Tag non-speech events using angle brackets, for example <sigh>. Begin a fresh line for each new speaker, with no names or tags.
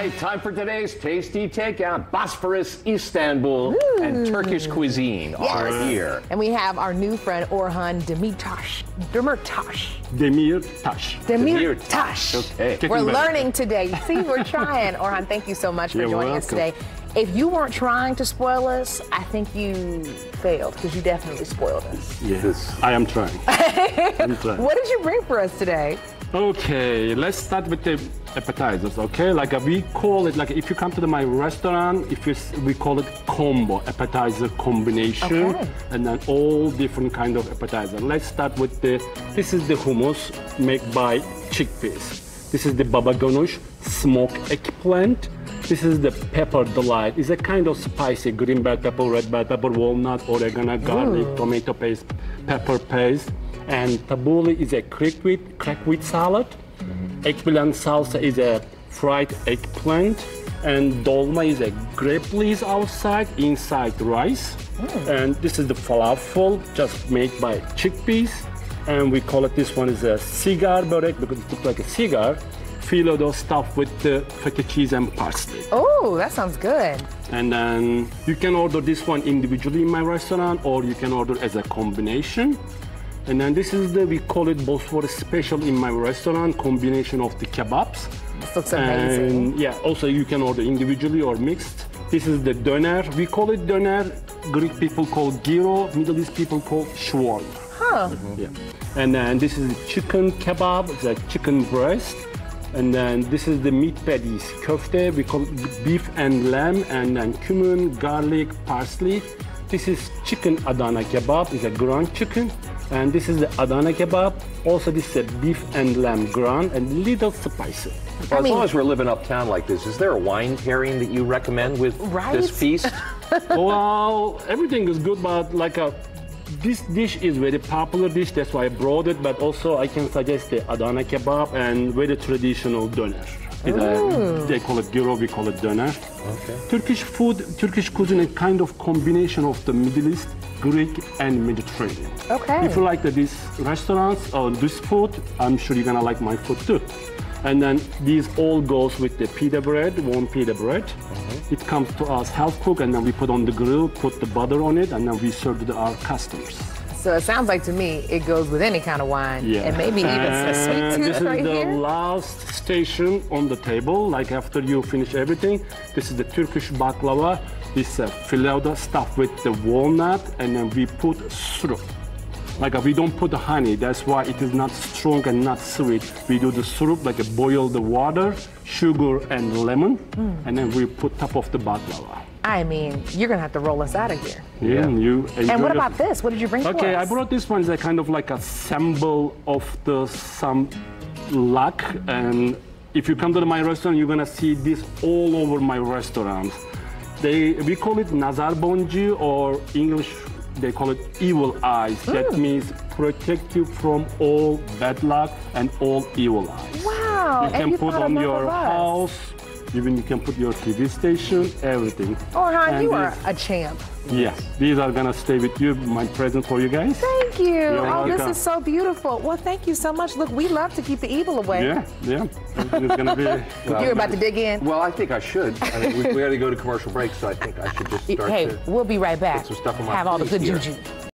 right, time for today's tasty takeout. Bosphorus, Istanbul, and Turkish cuisine are here.
And we have our new friend Orhan Demirtaş. Demirtaş.
Demir Taş.
Demirtaş.
Okay.
Getting
We're
better.
learning today. See, we're trying. <laughs> Orhan, thank you so much for
You're
joining us today. If you weren't trying to spoil us, I think you failed because you definitely spoiled us.
Yes, I am trying. <laughs> I'm trying.
What did you bring for us today?
Okay, let's start with the appetizers. Okay, like uh, we call it like if you come to the, my restaurant, if you we call it combo appetizer combination,
Okay.
and then all different kind of appetizer. Let's start with the. This is the hummus made by chickpeas. This is the baba ganoush smoked eggplant. This is the pepper delight. It's a kind of spicy green bell pepper, red bell pepper, walnut, oregano, garlic, tomato paste, pepper paste. And tabbouleh is a cracked wheat, cracked wheat salad. Eggplant salsa is a fried eggplant. And dolma is a grape leaves outside, inside rice. Hmm. And this is the falafel, just made by chickpeas. And we call it, this one is a cigar börek because it looks like a cigar. Filo dough stuffed with the feta cheese and parsley.
Oh, that sounds good.
And then you can order this one individually in my restaurant or you can order as a combination. And then this is the, we call it Bosphorus special in my restaurant, combination of the kebabs.
This looks amazing.
And yeah, also you can order individually or mixed. This is the doner. We call it doner. Greek people call gyro. Middle East people call shawarma.
Huh.
Yeah. And then this is the chicken kebab, it's a chicken breast. And then this is the meat patties, kofte, we call it beef and lamb, and then cumin, garlic, parsley. This is chicken Adana kebab, it's a ground chicken. And this is the Adana kebab. Also, this is a beef and lamb ground and little spicy.
Well, as
mean-
long as we're living uptown like this, is there a wine pairing that you recommend with
Right?
this feast? <laughs>
well, everything is good, but like a this dish is very popular dish. That's why I brought it. But also, I can suggest the Adana kebab and very traditional doner. It's a- they call it gyro, we call it doner.
Okay.
Turkish food, Turkish cuisine, a kind of combination of the Middle East, Greek, and Mediterranean.
Okay.
If you like the, these restaurants or this food, I'm sure you're gonna like my food too. And then these all goes with the pita bread, warm pita bread.
Mm-hmm.
It comes to us half cooked, and then we put on the grill, put the butter on it, and then we serve to our customers.
So it sounds like to me it goes with any kind of wine.
Yeah.
And maybe even some
And
sweet
this is
right
the
here.
last station on the table. Like after you finish everything, this is the Turkish baklava. This uh, filo dough stuffed with the walnut, and then we put syrup. Like uh, we don't put the honey. That's why it is not strong and not sweet. We do the syrup, like boil the water, sugar and lemon,
Hmm.
and then we put top of the baklava.
I mean, you're gonna have to roll us out of here.
Yeah, and you enjoy
And what about this? What did you bring for
Okay,
us?
I brought this one as a kind of like a symbol of the some luck. And if you come to my restaurant, you're gonna see this all over my restaurant. They we call it nazar bonji or English they call it evil eyes. That means protect you from all bad luck and all evil eyes.
Wow.
You
and
can
you
put on your
both of us.
house. Even you can put your TV station, everything.
Oh, Orhan,
And
you are a champ.
Yes, these are gonna stay with you. My present for you guys.
Thank you. oh, this is so beautiful. Well, thank you so much. Look, we love to keep the evil away.
Yeah, yeah. Everything is gonna be. <laughs>
You're about to dig in.
Well, I think I should. I mean, we, we got to go to commercial break, so I think I should just <laughs> start
hey,
to.
we'll be right back.
some stuff on my
Have all the
plate
good
here.
juju.